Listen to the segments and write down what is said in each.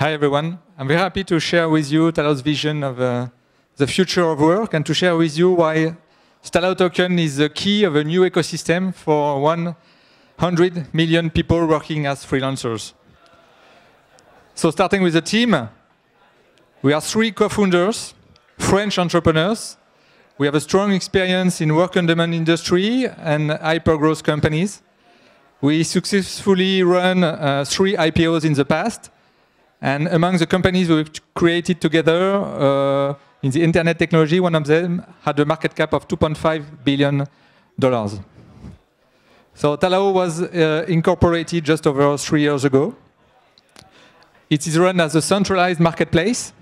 Hi, everyone. I'm very happy to share with you Talao's vision of uh, the future of work and to share with you why Talao token is the key of a new ecosystem for 100 million people working as freelancers. So starting with the team, we are three co-founders, French entrepreneurs. We have a strong experience in work-on-demand industry and hyper-growth companies. We successfully run uh, three IPOs in the past, and among the companies we've created together uh, in the internet technology, one of them had a market cap of 2.5 billion dollars. So Talao was uh, incorporated just over three years ago. It is run as a centralized marketplace.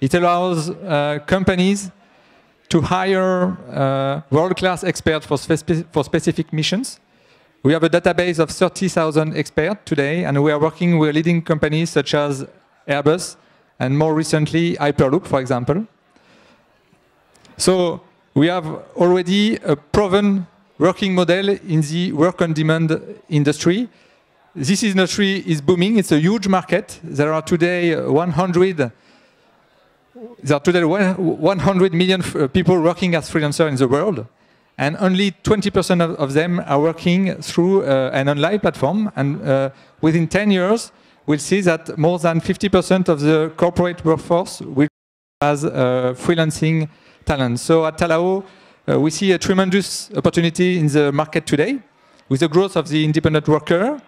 It allows uh, companies to hire uh, world-class experts for, spe for specific missions. We have a database of 30,000 experts today, and we are working with leading companies such as Airbus and more recently Hyperloop, for example. So we have already a proven working model in the work-on-demand industry. This industry is booming. It's a huge market. There are today 100 there are today 100 million people working as freelancers in the world and only 20% of, them are working through uh, an online platform. And uh, within 10 years, we'll see that more than 50% of the corporate workforce will as uh, freelancing talent. So at Talao, uh, we see a tremendous opportunity in the market today with the growth of the independent worker,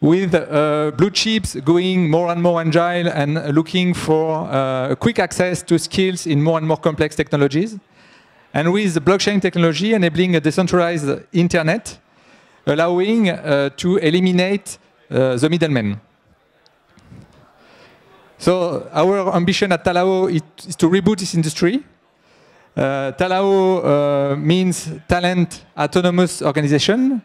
with uh, blue chips going more and more agile and looking for uh, quick access to skills in more and more complex technologies and with the blockchain technology enabling a decentralized internet, allowing uh, to eliminate uh, the middlemen. So our ambition at Talao is to reboot this industry. Uh, Talao uh, means talent autonomous organization.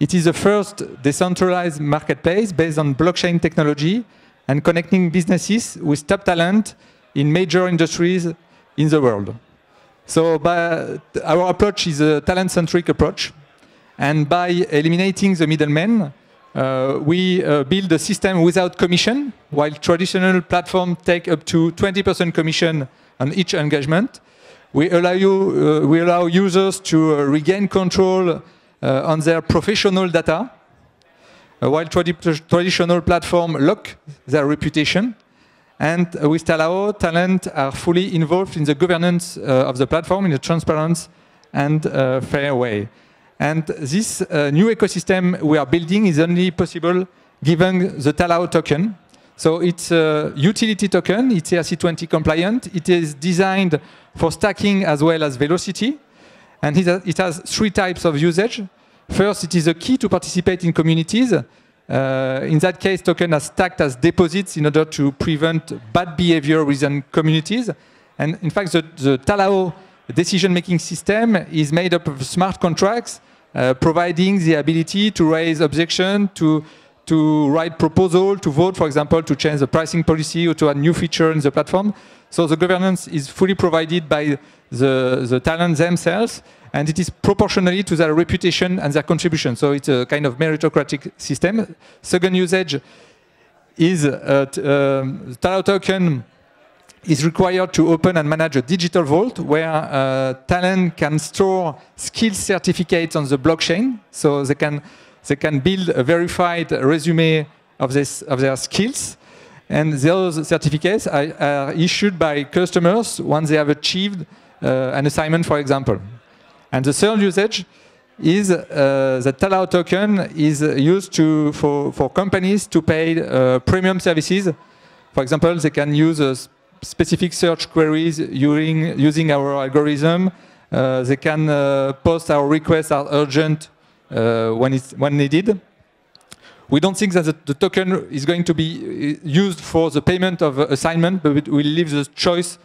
It is the first decentralized marketplace based on blockchain technology and connecting businesses with top talent in major industries in the world. So by, our approach is a talent-centric approach. And by eliminating the middlemen, uh, we uh, build a system without commission, while traditional platforms take up to 20% commission on each engagement. We allow, you, uh, we allow users to uh, regain control uh, on their professional data, uh, while tradi traditional platforms lock their reputation. And with Talao, talent are fully involved in the governance uh, of the platform in a transparent and uh, fair way. And this uh, new ecosystem we are building is only possible given the Talao token. So it's a utility token, it's ERC20 compliant. It is designed for stacking as well as velocity. And it has three types of usage. First, it is a key to participate in communities. Uh, in that case, token are stacked as deposits in order to prevent bad behavior within communities. And in fact, the, the Talao decision-making system is made up of smart contracts, uh, providing the ability to raise objection, to, to write proposal, to vote, for example, to change the pricing policy or to add new feature in the platform. So the governance is fully provided by the, the talents themselves and it is proportionally to their reputation and their contribution. So it's a kind of meritocratic system. Second usage is uh, um, Talao token is required to open and manage a digital vault where uh, talent can store skill certificates on the blockchain. So they can, they can build a verified resume of, this, of their skills. And those certificates are, are issued by customers once they have achieved uh, an assignment, for example. And the third usage is uh, the Talao token is used to, for, for companies to pay uh, premium services. For example, they can use uh, specific search queries using, using our algorithm. Uh, they can uh, post our requests are urgent Uh, when, it's, when needed. We don't think that the, the, token is going to be uh, used for the payment of uh, assignment, but we leave the choice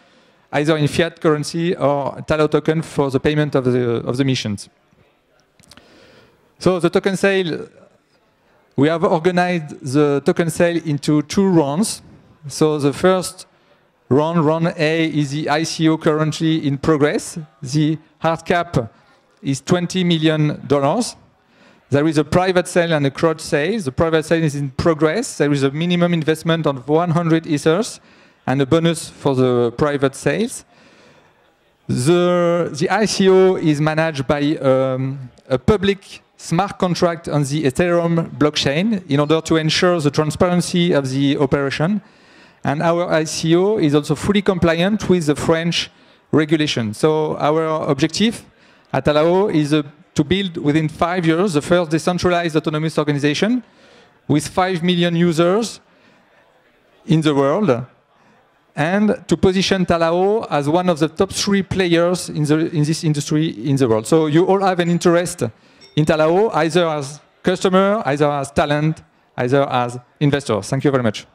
either in fiat currency or Talao token for the payment of the, of the missions. So the token sale, we have organized the token sale into two rounds. So the first round, round A, is the ICO currently in progress. The hard cap is $20 million. There is a private sale and a crowd sale. The private sale is in progress. There is a minimum investment of 100 ethers and a bonus for the private sales. The, the ICO is managed by um, a public smart contract on the Ethereum blockchain in order to ensure the transparency of the operation. And our ICO is also fully compliant with the French regulation. So our objective at Talao is uh, to build within five years the first decentralized autonomous organization with 5 million users in the world and to position Talao as one of the top three players in, the, in this industry in the world. So you all have an interest in Talao, either as customer, either as talent, either as investor. Thank you very much.